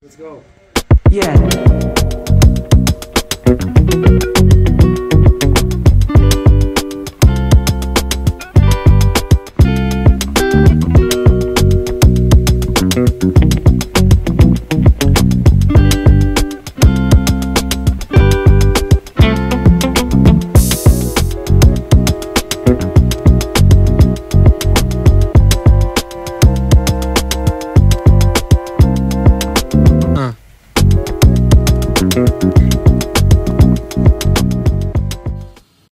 Let's go. Yeah.